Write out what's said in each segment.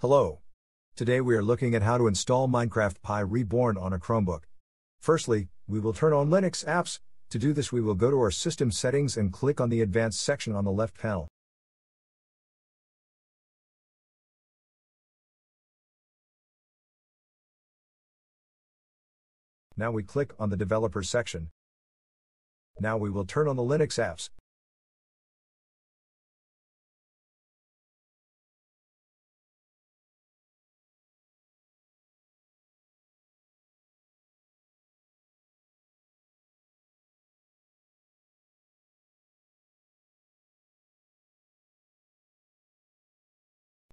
Hello. Today we are looking at how to install Minecraft Pi Reborn on a Chromebook. Firstly, we will turn on Linux apps. To do this we will go to our system settings and click on the advanced section on the left panel. Now we click on the developer section. Now we will turn on the Linux apps.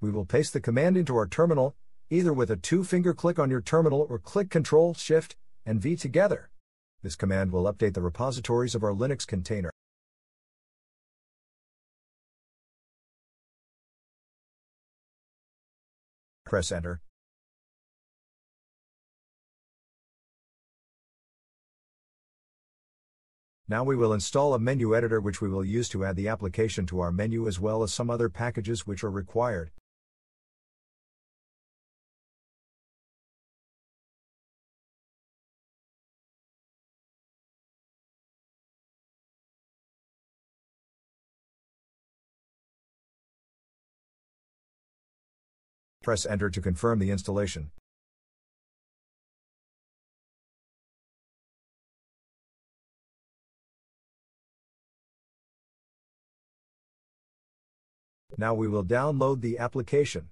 we will paste the command into our terminal, either with a two-finger click on your terminal or click Ctrl, Shift, and V together. This command will update the repositories of our Linux container. Press Enter. Now we will install a menu editor which we will use to add the application to our menu as well as some other packages which are required. Press Enter to confirm the installation. Now we will download the application.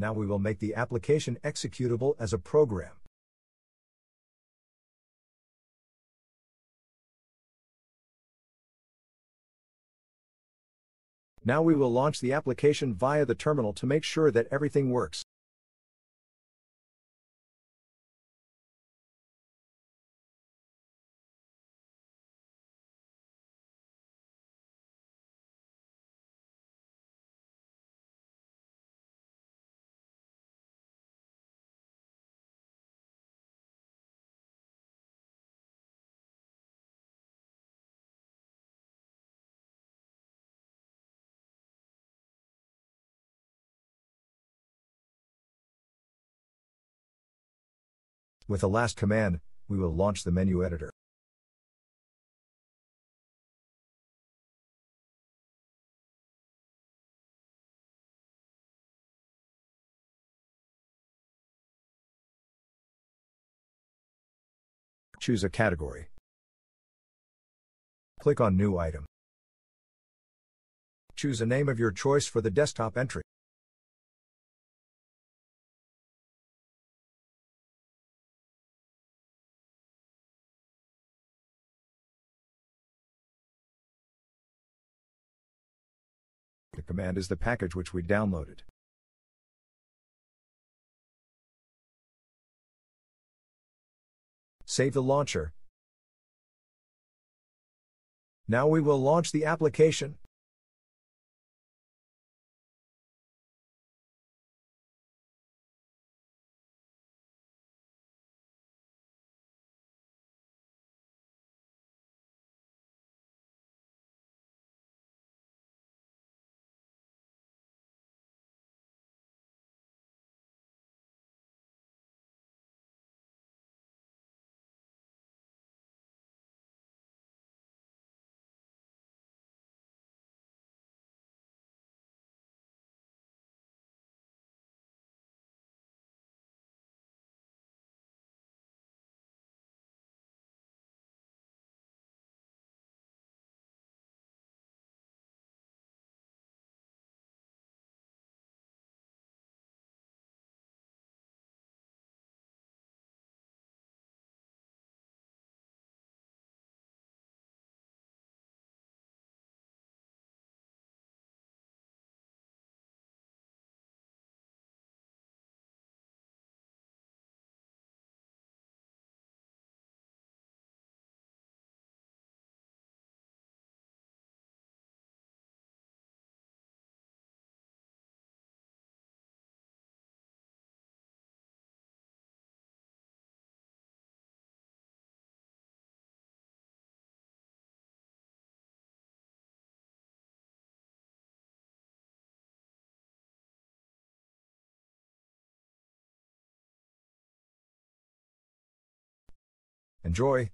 Now we will make the application executable as a program. Now we will launch the application via the terminal to make sure that everything works. With the last command, we will launch the menu editor. Choose a category. Click on New Item. Choose a name of your choice for the desktop entry. The command is the package which we downloaded. Save the launcher. Now we will launch the application. Enjoy!